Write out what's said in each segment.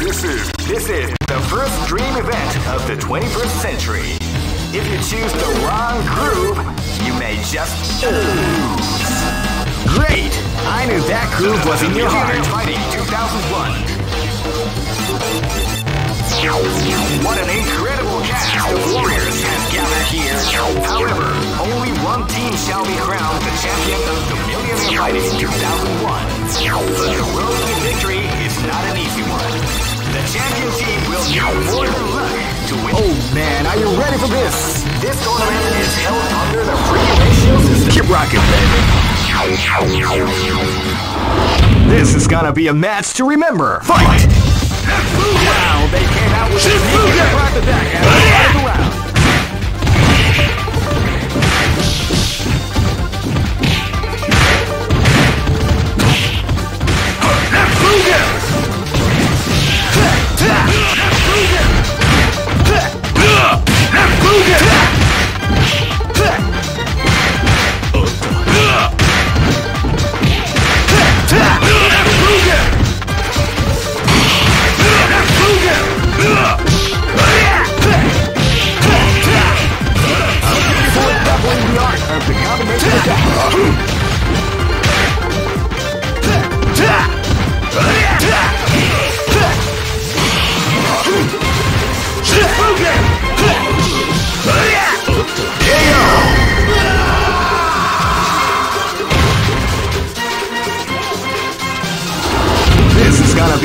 This is this is the first dream event of the 21st century. If you choose the wrong groove, you may just lose. Great! I knew that groove was in your heart. Fighting 2001. What an incredible cast of warriors has gathered here. However, only one team shall be crowned the champion of the Millionaire Fighting 2001. But the road to victory is not an easy champion team will more than to win. Oh man, are you ready for this? This tournament is held under the free ratio system. Keep rocking, baby. This is gonna be a match to remember. Fight! Wow, they came out with a the round. Before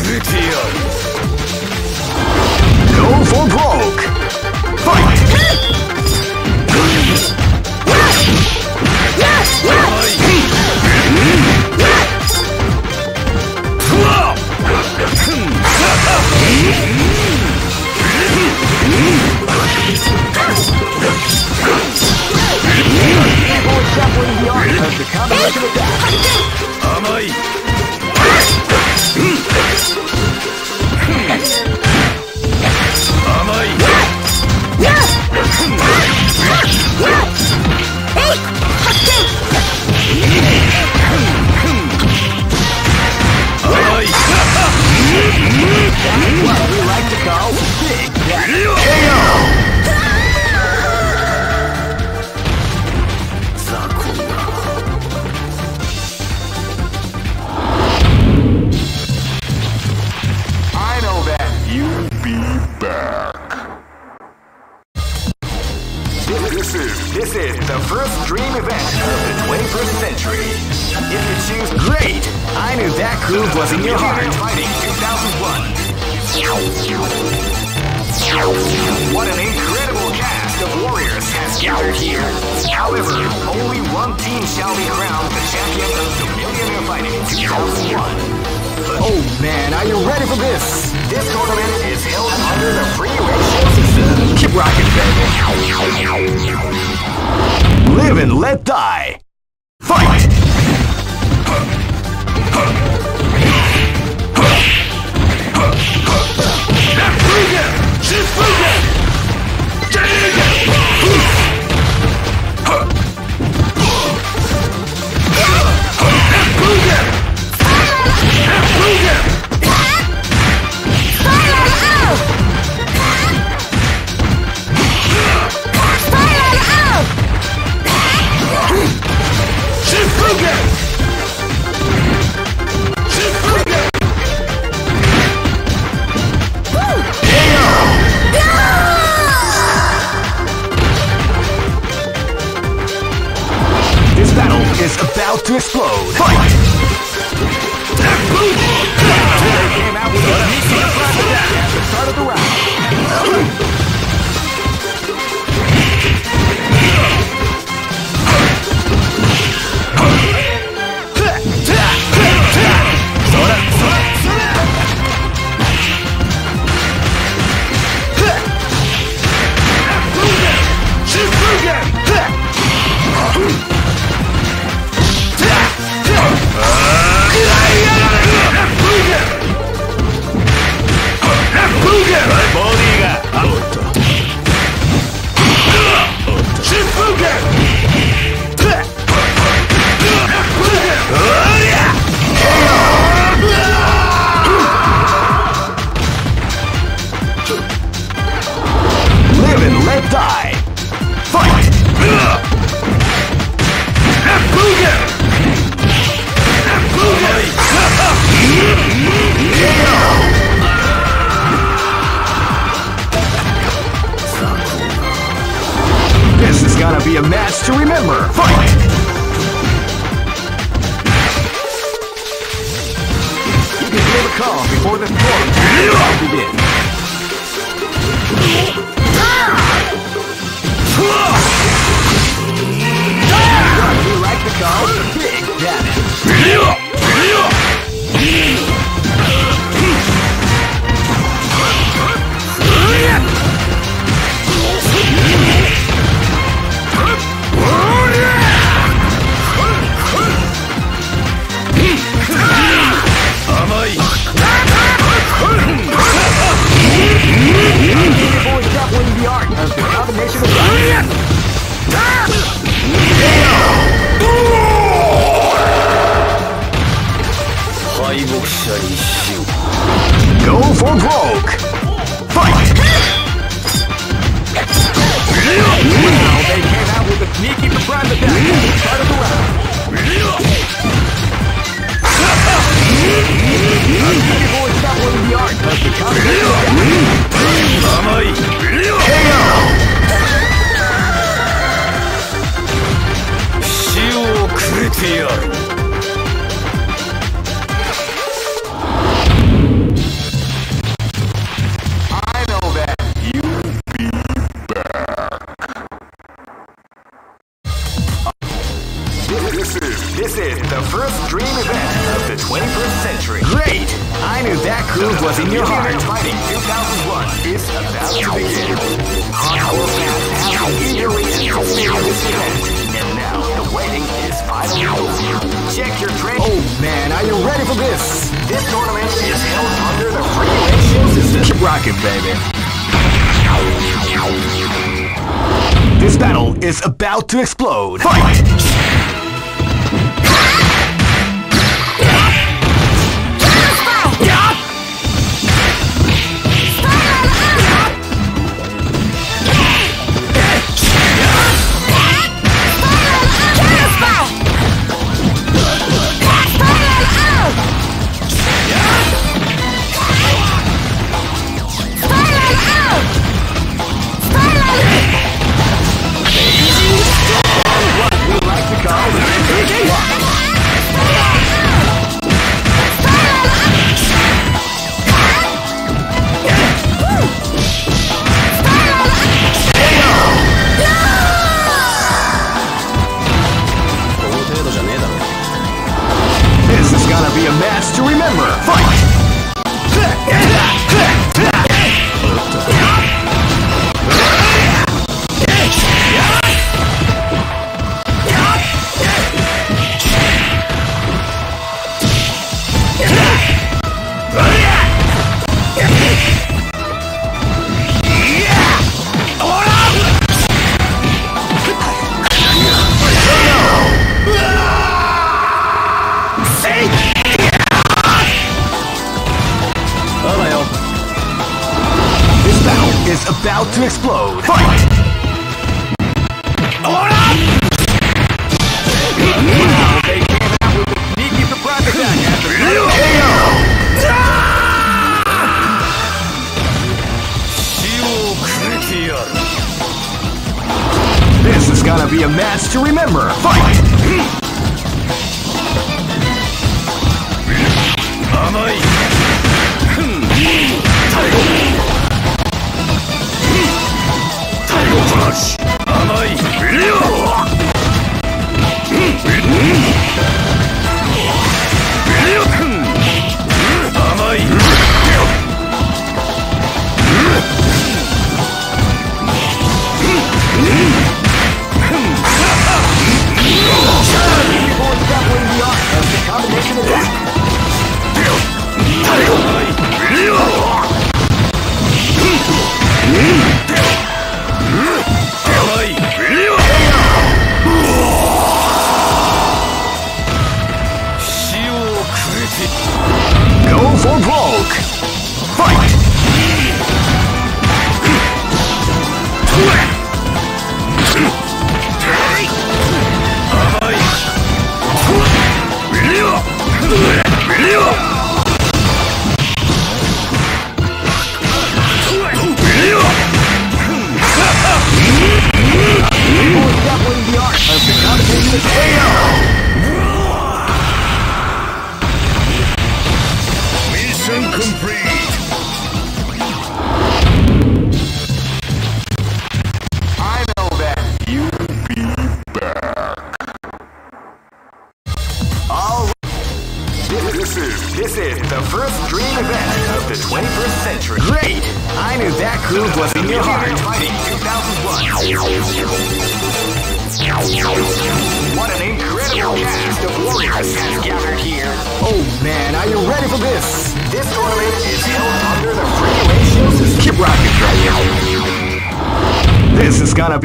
触れてやる Go for broke! Fight! 甘い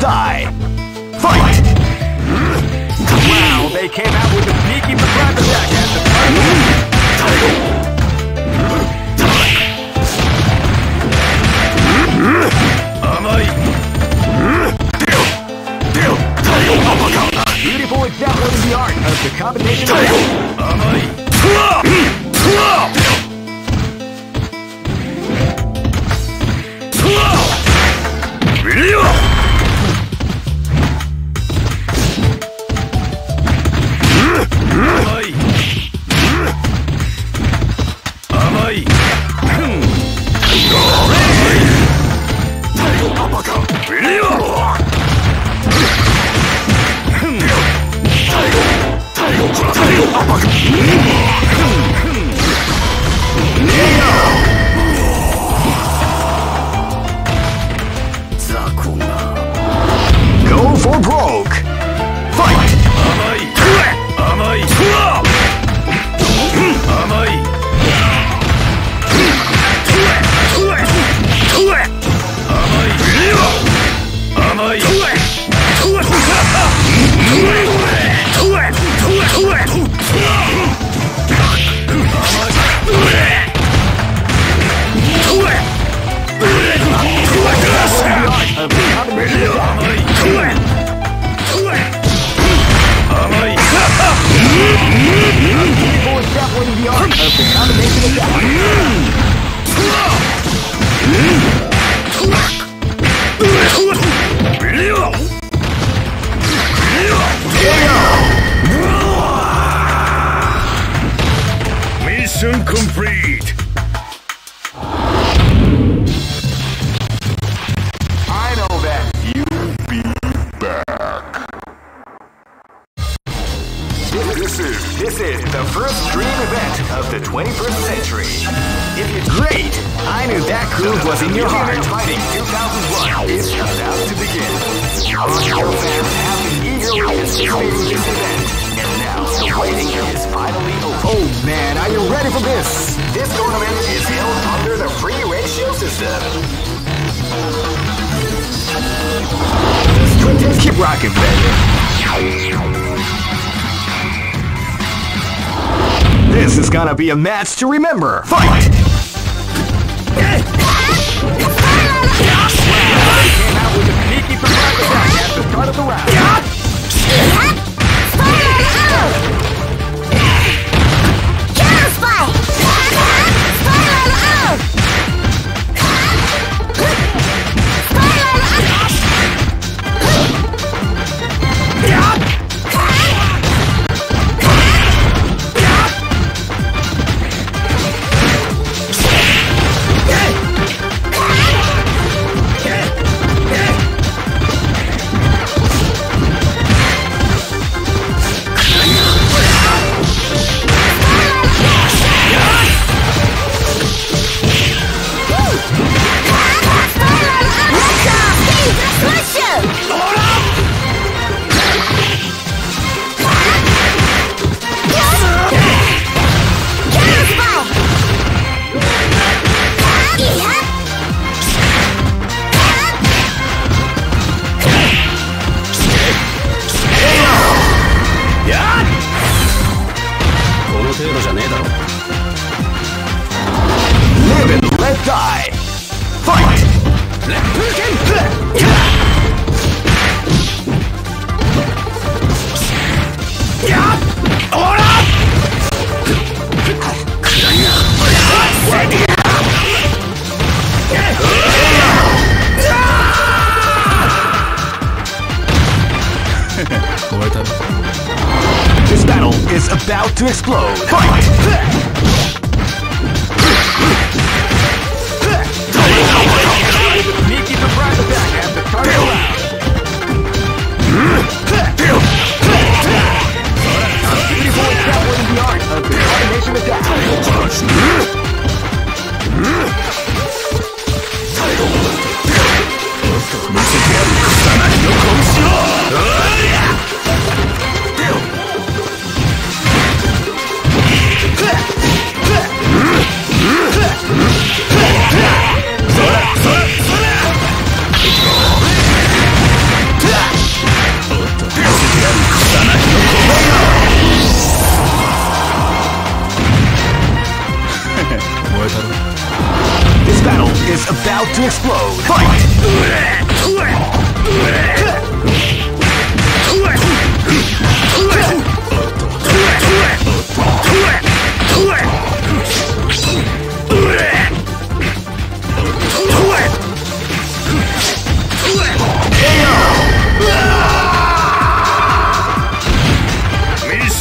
die. gonna be a match to remember. Fight! Came out with a sneaky attack at the start of the round.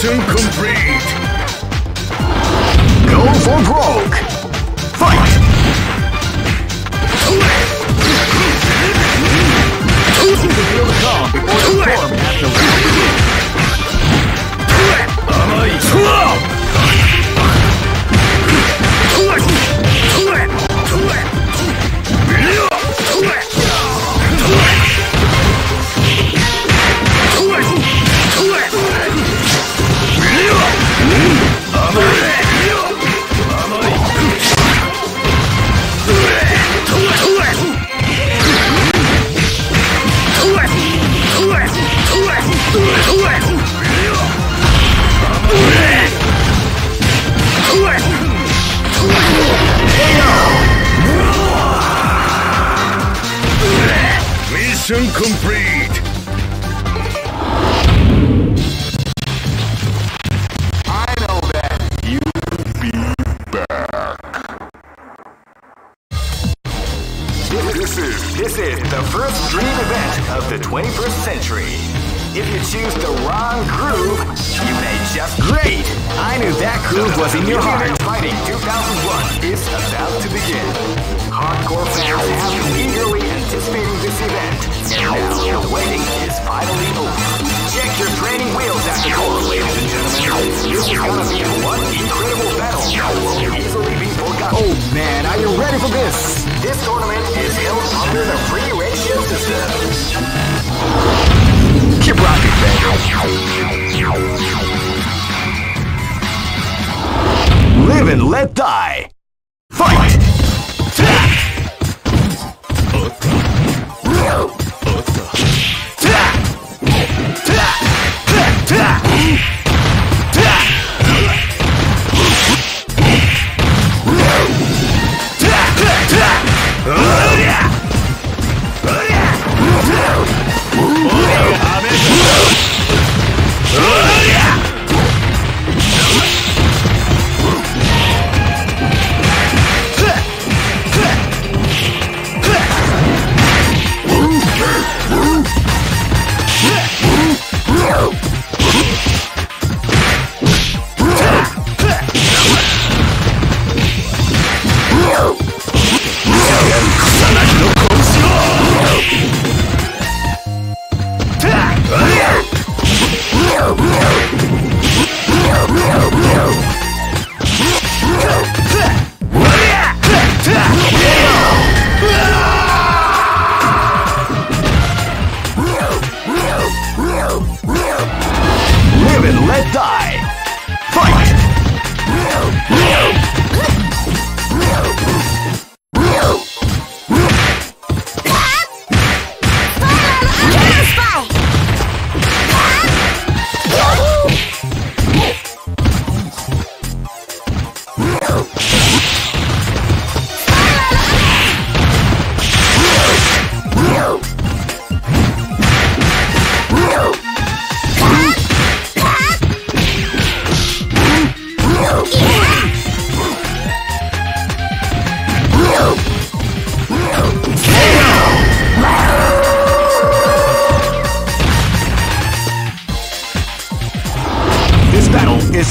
Mission complete. Go for broke. Mission complete. and let die. Fight!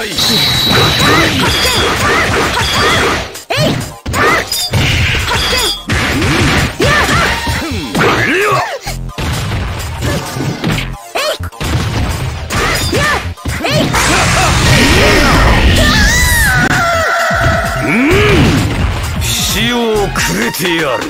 ない。くれてやる。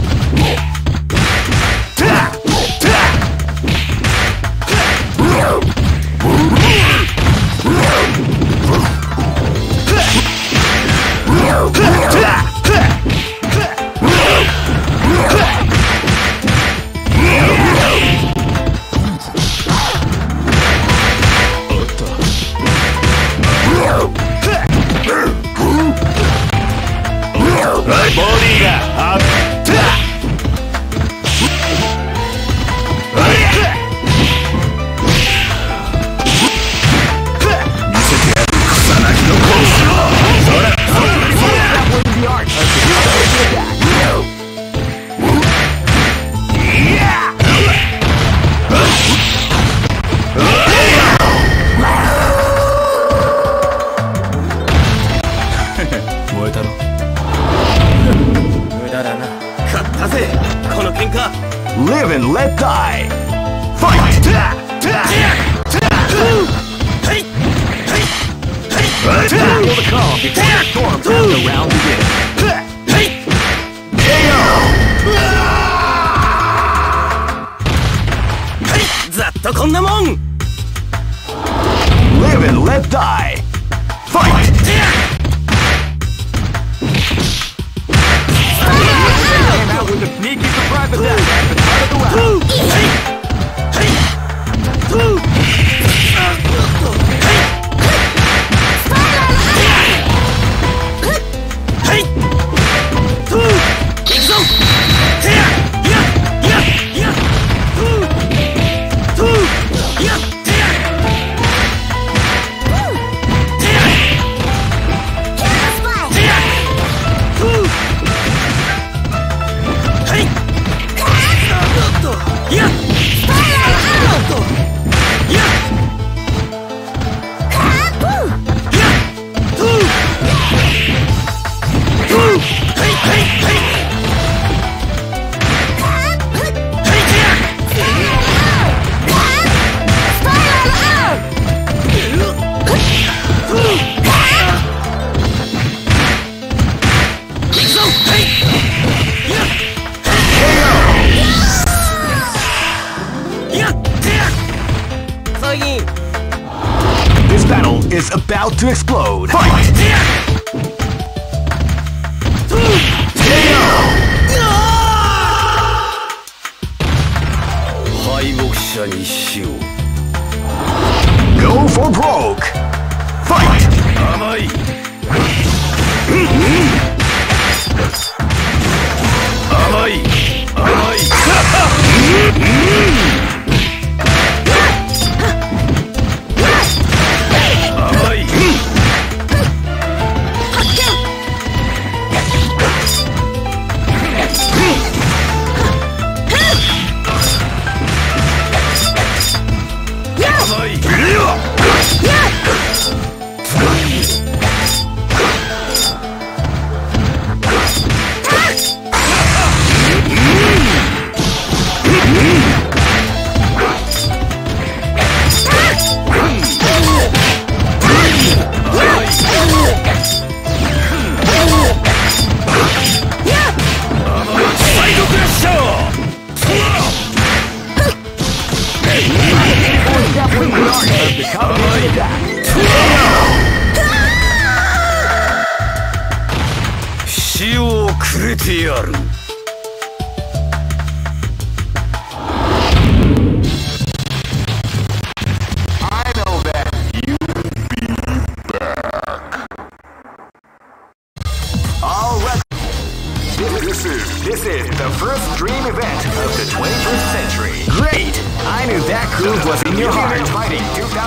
The 21st century. Great! I knew that groove was in your heart. Fighting 2001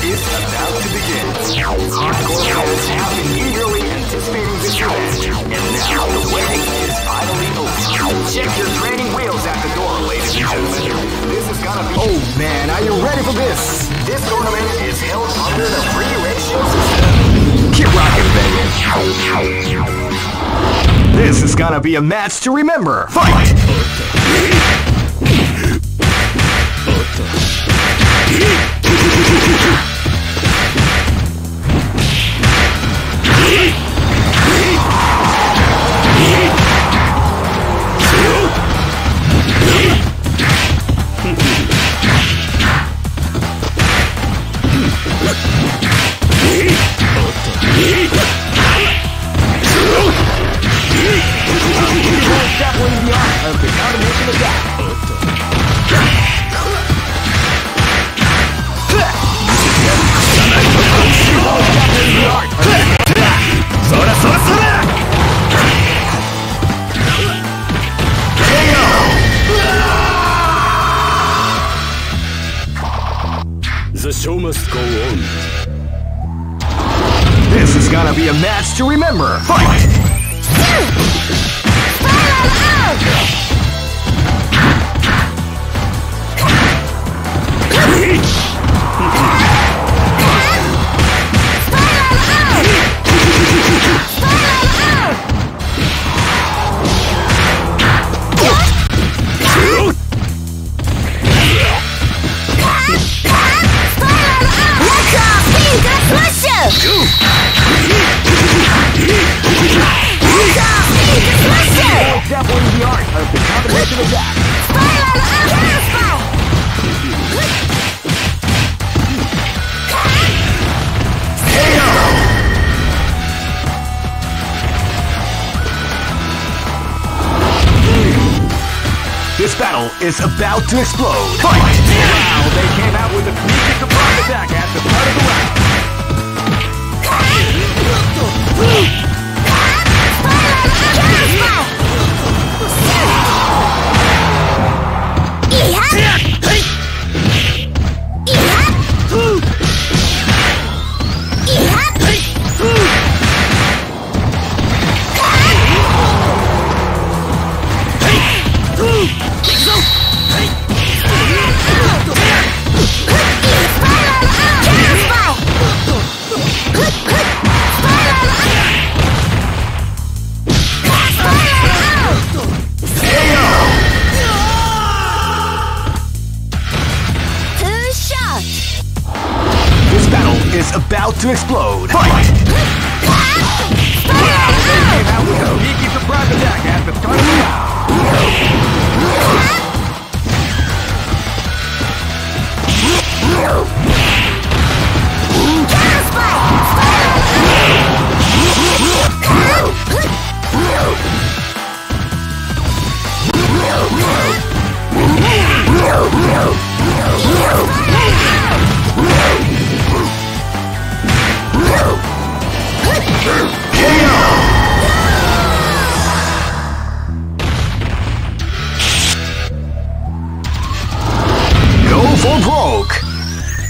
is about to begin. Hardcore fans have been eagerly anticipating this event, and now the waiting is finally over. Check your training wheels at the door, ladies and gentlemen. This is gonna be. Oh man, are you ready for this? This tournament is held under the free ratio system. Keep rocking, baby. This is gonna be a match to remember. Fight! Oh, remember. Fight! Attack. This battle is about to explode. Fight! They came out with a surprise attack at the of the round.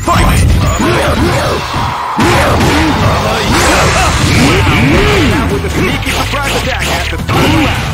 Fight! Now with a sneaky surprise attack at the third round!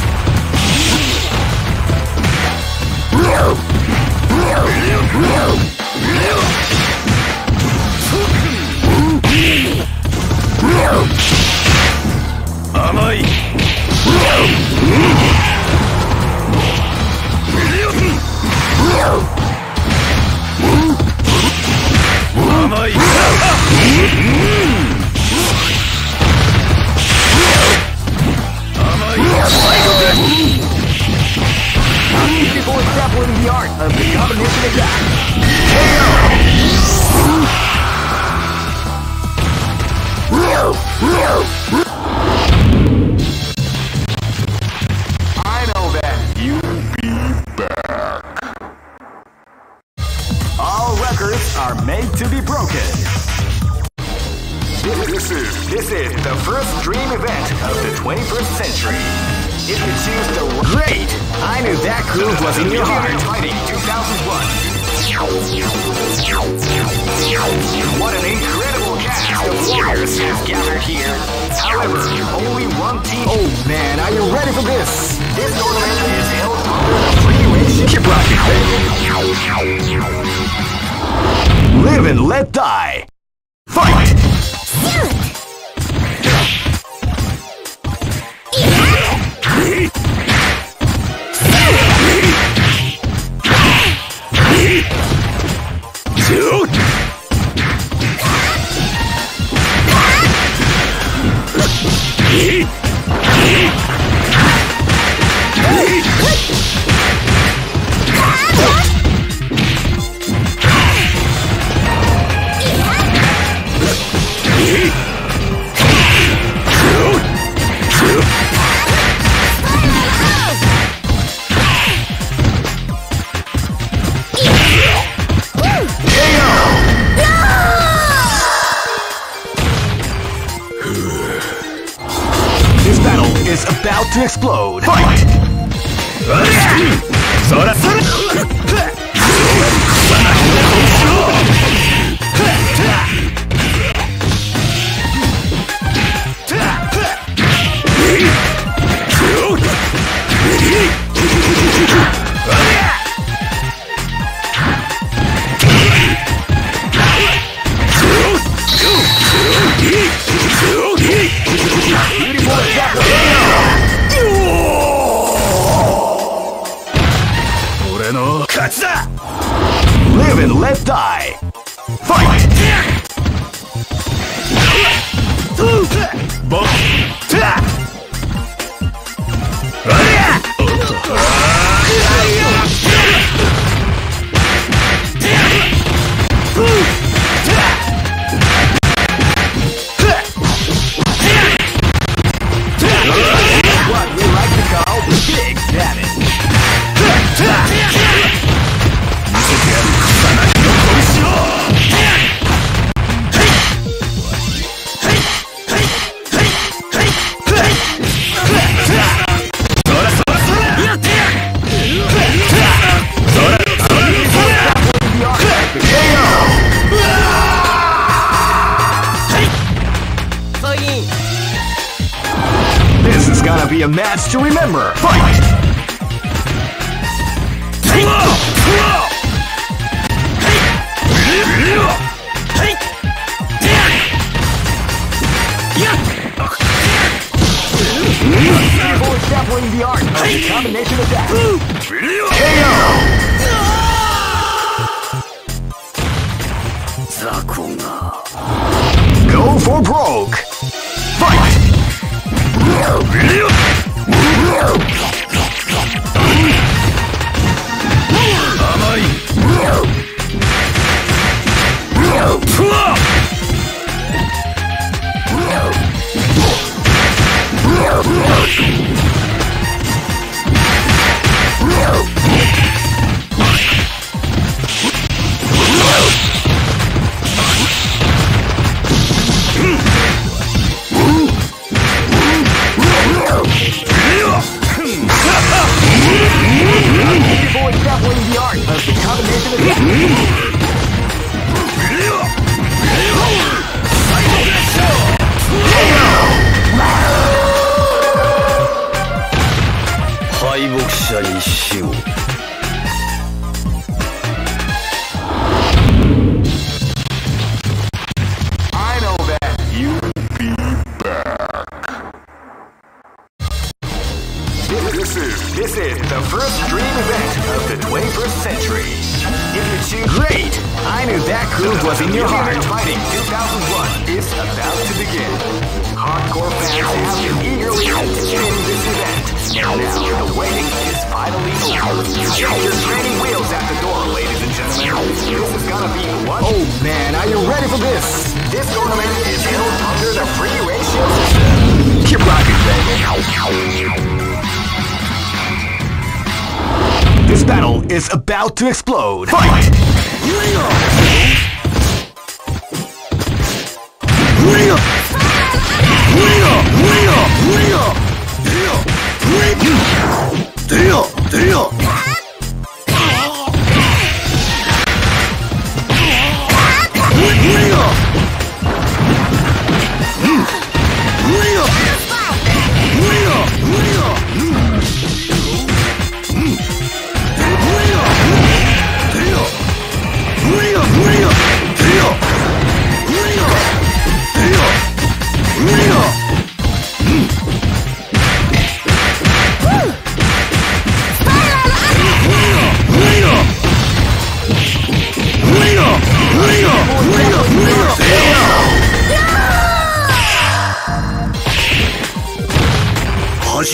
of the combination attack. KO! be a match to remember. Fight! Cyborg the art of the combination attack. KO! 雑魚が Go for broke! Fight! Yeah. been waiting is finally. Your training wheels at the door, ladies and gentlemen. This is gonna be one. Oh man, are you ready for this? This tournament is held under the free ratio. Keep rocking, baby. This battle is about to explode. Fight! Here! ¡Tío! ¡Tío!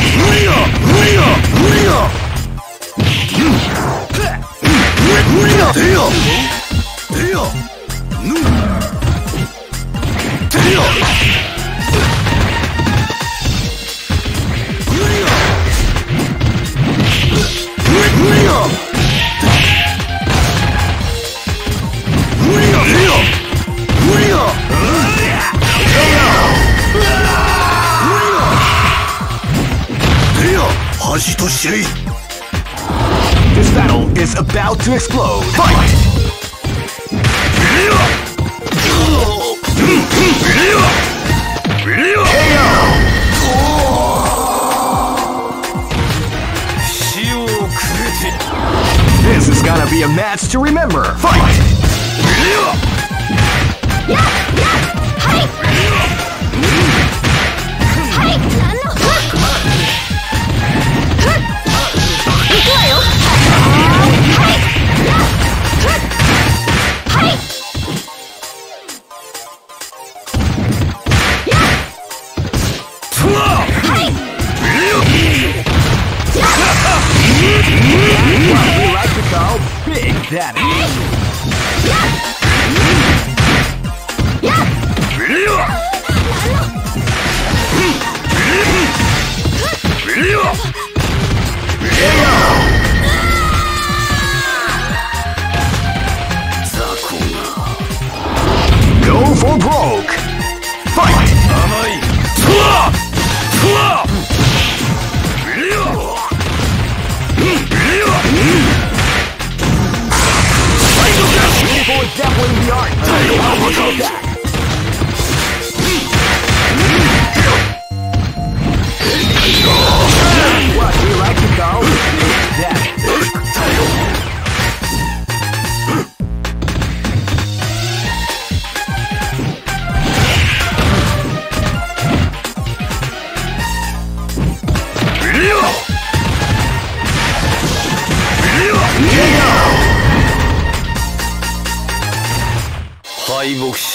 無理よ。This battle is about to explode. Fight! This is gonna be a match to remember. Fight! What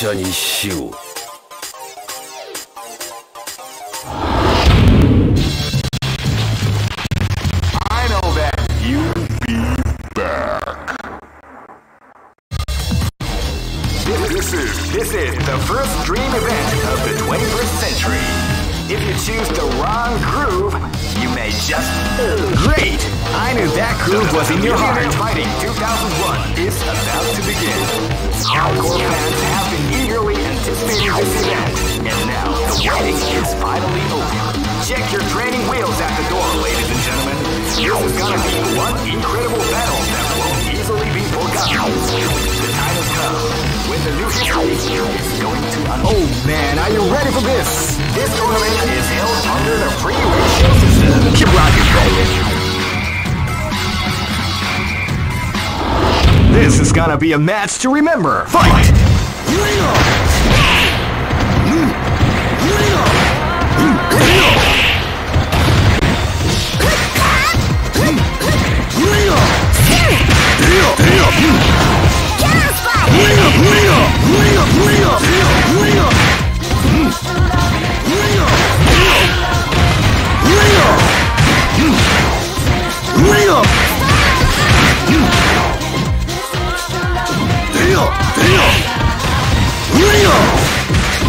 I the new history is going to unfold. Oh man, are you ready for this? This tournament is held under the free ratio system. Keep rocking, baby. This is gonna be a match to remember. Fight! Fight.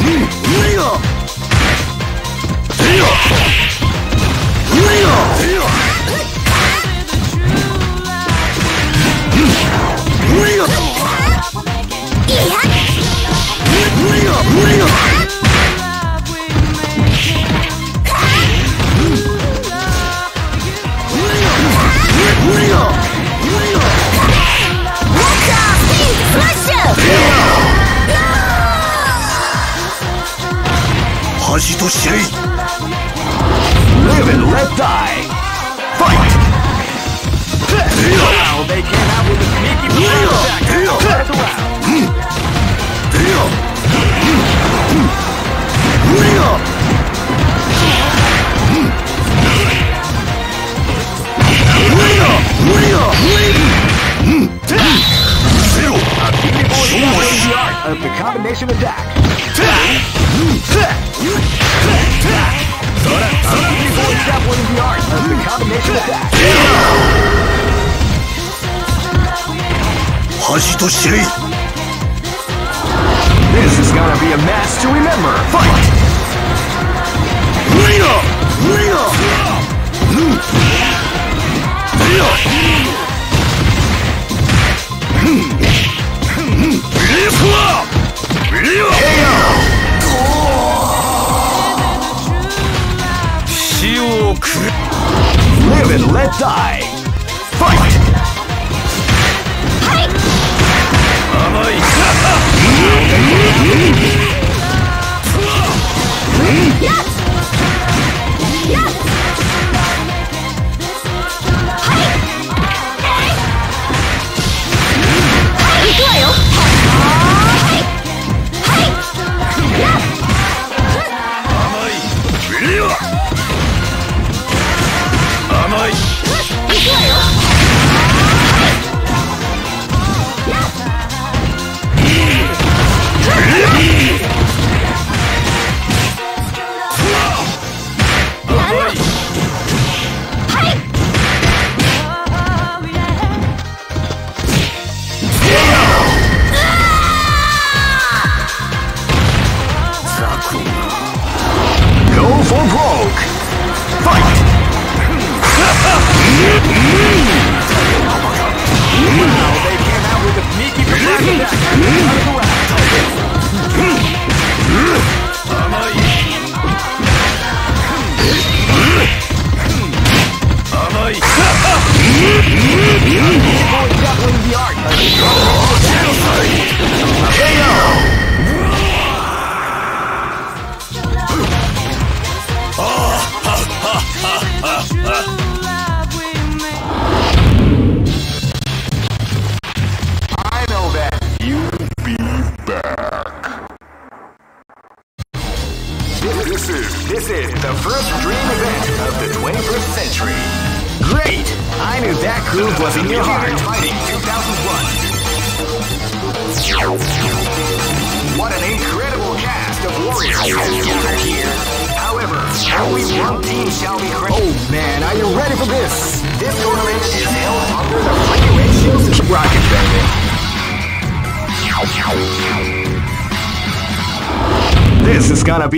Mm. Push it. と知れ This is gonna be a match to remember! Fight! Rina! Rina! Rina! Live and let die! Yes!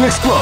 To explode.